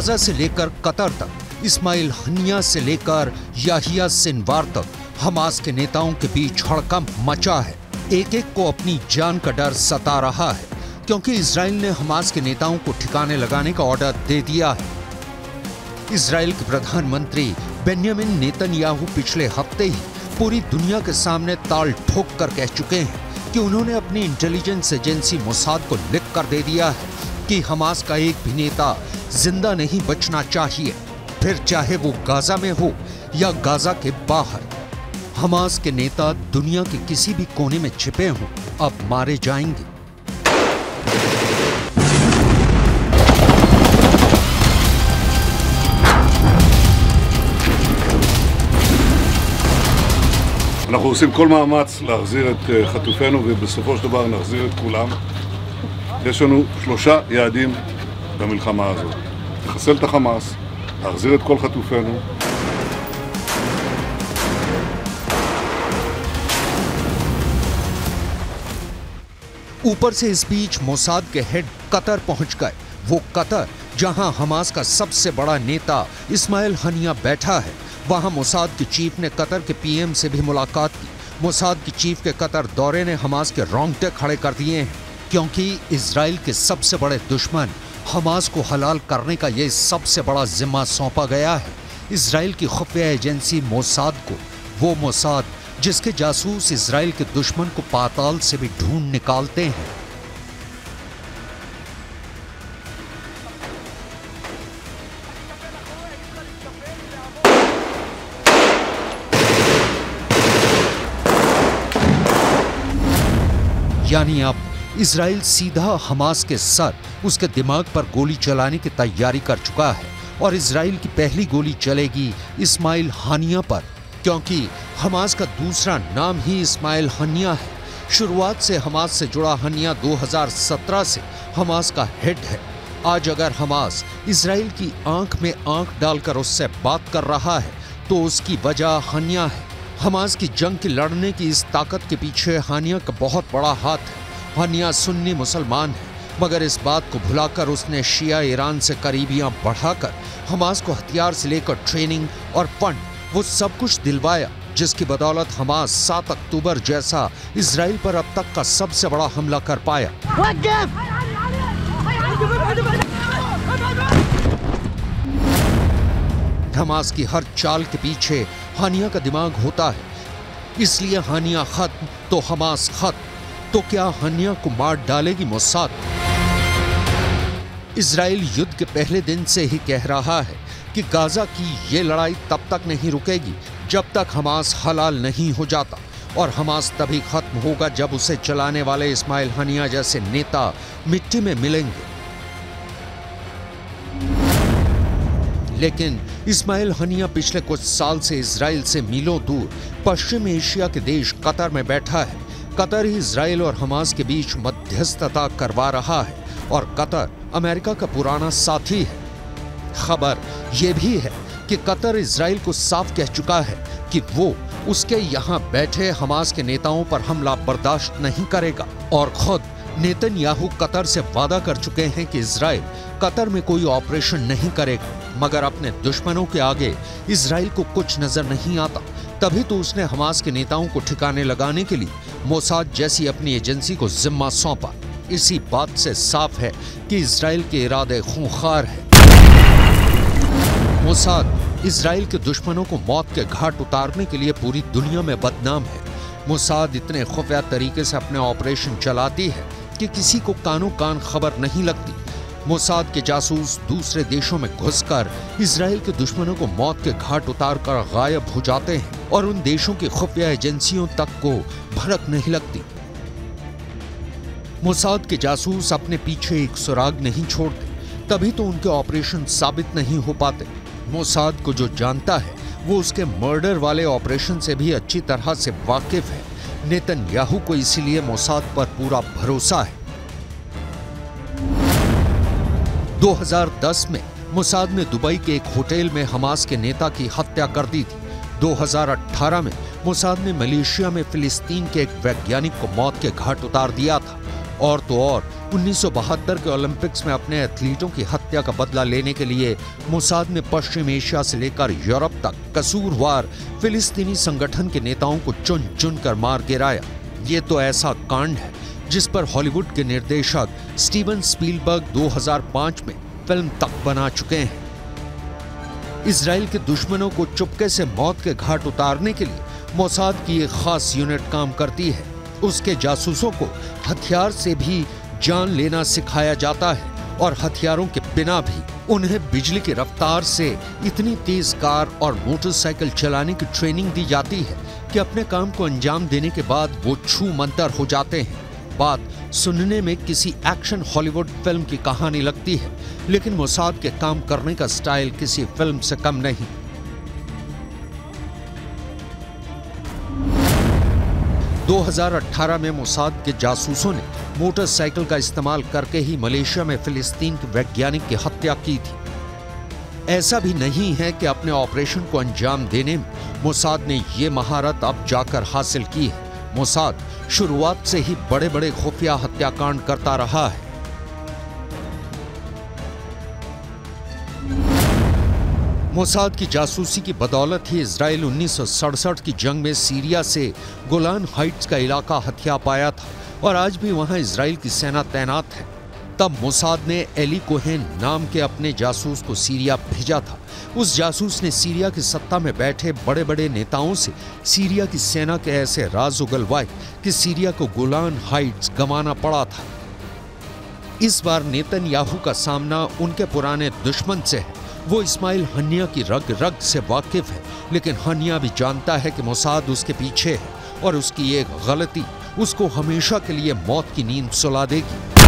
Gaza से लेकर Qatar तक, इस्माइल हनिया से लेकर याहिया सिनवार तक, हमास के नेताओं के बीच हड़कंप मचा है। एक एक को अपनी जान का डर सता रहा है, क्योंकि इसराइल ने हमास के नेताओं को ठिकाने लगाने का ऑर्डर दे दिया है। इसराइल के प्रधानमंत्री बेन्यामिन नेतन्याहू पिछले हफ़्ते ही पूरी दुनिया के सामने ताल ठोक कर कह चुके हैं कि उन्होंने अपनी इंटेलिजेंस एजेंसी मोसाद को लिख कर दे दिया है कि हमास का एक भी नेता जिंदा नहीं बचना चाहिए फिर चाहे वो गाजा में हो या गाजा के बाहर हमास के नेता दुनिया के किसी भी कोने में छिपे हों अब मारे जाएंगे אנחנו עושים כל מאמץ להחזיר את אה, חטופינו ובסופו של דבר נחזיר את כולם. יש לנו שלושה יעדים במלחמה הזאת. לחסל את החמאס, להחזיר את כל חטופינו ऊपर से इस बीच मोसाद के हेड कतर पहुंच गए वो कतर जहां हमास का सबसे बड़ा नेता इस्माइल हनिया बैठा है वहां मोसाद के चीफ ने कतर के पीएम से भी मुलाकात की मोसाद की चीफ के कतर दौरे ने हमास के रोंगटे खड़े कर दिए हैं क्योंकि इसराइल के सबसे बड़े दुश्मन हमास को हलाल करने का ये सबसे बड़ा जिम्मा सौंपा गया है। इसराइल की खुफिया एजेंसी मोसाद को, वो मोसाद जिसके जासूस इसराइल के दुश्मन को पाताल से भी ढूंढ निकालते हैं। यानी अब इसराइल सीधा हमास के सर, उसके दिमाग पर गोली चलाने की तैयारी कर चुका है और इसराइल की पहली गोली चलेगी इस्माइल हानिया पर, क्योंकि हमास का दूसरा नाम ही इस्माइल हनिया है। शुरुआत से हमास से जुड़ा हनिया 2017 से हमास का हेड है। आज अगर हमास इसराइल की आँख में आँख डालकर उससे बात कर रहा है तो उसकी वजह हनिया है। हमास की जंग की लड़ने की इस ताकत के पीछे हानिया का बहुत बड़ा हाथ है। हानिया सुन्नी मुसलमान है, मगर इस बात को भुलाकर उसने शिया ईरान से करीबियाँ बढ़ाकर हमास को हथियार से लेकर ट्रेनिंग और फंड वो सब कुछ दिलवाया, जिसकी बदौलत हमास 7 अक्टूबर जैसा इसराइल पर अब तक का सबसे बड़ा हमला कर पाया। हमास की हर चाल के पीछे हानिया का दिमाग होता है, इसलिए हानिया खत्म तो हमास खत्म। तो क्या हनिया को मार डालेगी मोसाद? इसराइल युद्ध के पहले दिन से ही कह रहा है कि गाजा की ये लड़ाई तब तक नहीं रुकेगी जब तक हमास हलाल नहीं हो जाता और हमास तभी खत्म होगा जब उसे चलाने वाले इस्माइल हनिया जैसे नेता मिट्टी में मिलेंगे। लेकिन इस्माइल हनिया पिछले कुछ साल से इसराइल से मीलों दूर पश्चिम एशिया के देश कतर में बैठा है कतर इसराइल और हमास के बीच मध्यस्थता करवा रहा है और कतर अमेरिका का पुराना साथी है। खबर यह भी है कि कतर इसराइल को साफ़ कह चुका है कि वो उसके यहाँ बैठे हमास के नेताओं पर हमला बर्दाश्त नहीं करेगा और खुद नेतन्याहू कतर से वादा कर चुके हैं कि इसराइल कतर में कोई ऑपरेशन नहीं करेगा, मगर अपने दुश्मनों के आगे इसराइल को कुछ नज़र नहीं आता। तभी तो उसने हमास के नेताओं को ठिकाने लगाने के लिए मोसाद जैसी अपनी एजेंसी को जिम्मा सौंपा। इसी बात से साफ़ है कि इसराइल के इरादे खूंखार है। मोसाद इसराइल के दुश्मनों को मौत के घाट उतारने के लिए पूरी दुनिया में बदनाम है। मोसाद इतने खुफिया तरीके से अपने ऑपरेशन चलाती है कि किसी को कानो कान खबर नहीं लगती। मोसाद के जासूस दूसरे देशों में घुसकर इसराइल के दुश्मनों को मौत के घाट उतार कर गायब हो जाते हैं और उन देशों की खुफिया एजेंसियों तक को भड़क नहीं लगती। मोसाद के जासूस अपने पीछे एक सुराग नहीं छोड़ते, तभी तो उनके ऑपरेशन साबित नहीं हो पाते। मोसाद को जो जानता है, वो उसके मर्डर वाले ऑपरेशन से भी अच्छी तरह से वाकिफ है। नेतन्याहू को इसीलिए मोसाद पर पूरा भरोसा है। 2010 में मुसाद ने दुबई के एक होटल में हमास के नेता की हत्या कर दी थी। 2018 में मोसाद ने मलेशिया में फिलिस्तीन के एक वैज्ञानिक को मौत के घाट उतार दिया था। और तो और 1972 के ओलंपिक्स में अपने एथलीटों की हत्या का बदला लेने के लिए मुसाद ने पश्चिम एशिया से लेकर यूरोप तक कसूरवार फिलिस्तीनी संगठन के नेताओं को चुन चुन कर मार गिराया। ये तो ऐसा कांड है, जिस पर हॉलीवुड के निर्देशक स्टीवन स्पीलबर्ग 2005 में फ़िल्म तक बना चुके हैं। इसराइल के दुश्मनों को चुपके से मौत के घाट उतारने के लिए मोसाद की एक खास यूनिट काम करती है। उसके जासूसों को हथियार से भी जान लेना सिखाया जाता है और हथियारों के बिना भी उन्हें बिजली की रफ्तार से इतनी तेज कार और मोटरसाइकिल चलाने की ट्रेनिंग दी जाती है कि अपने काम को अंजाम देने के बाद वो छू मंतर हो जाते हैं। बात सुनने में किसी एक्शन हॉलीवुड फ़िल्म की कहानी लगती है, लेकिन मोसाद के काम करने का स्टाइल किसी फ़िल्म से कम नहीं। 2018 में मोसाद के जासूसों ने मोटरसाइकिल का इस्तेमाल करके ही मलेशिया में फिलिस्तीन के वैज्ञानिक की हत्या की थी। ऐसा भी नहीं है कि अपने ऑपरेशन को अंजाम देने में मोसाद ने ये महारत अब जाकर हासिल की है। मोसाद शुरुआत से ही बड़े बड़े खुफिया हत्याकांड करता रहा है। मोसाद की जासूसी की बदौलत ही इसराइल उन्नीस सौ सड़सठ की जंग में सीरिया से गोलान हाइट्स का इलाका हथिया पाया था और आज भी वहाँ इसराइल की सेना तैनात है। तब मोसाद ने एली कोहेन नाम के अपने जासूस को सीरिया भेजा था। उस जासूस ने सीरिया की सत्ता में बैठे बड़े बड़े नेताओं से सीरिया की सेना के ऐसे राज उगलवाए कि सीरिया को गोलान हाइट्स गंवाना पड़ा था। इस बार नेतन याहू का सामना उनके पुराने दुश्मन से है। वो इस्माइल हनिया की रग रग से वाकिफ है, लेकिन हनिया भी जानता है कि मोसाद उसके पीछे है और उसकी एक गलती उसको हमेशा के लिए मौत की नींद सुला देगी।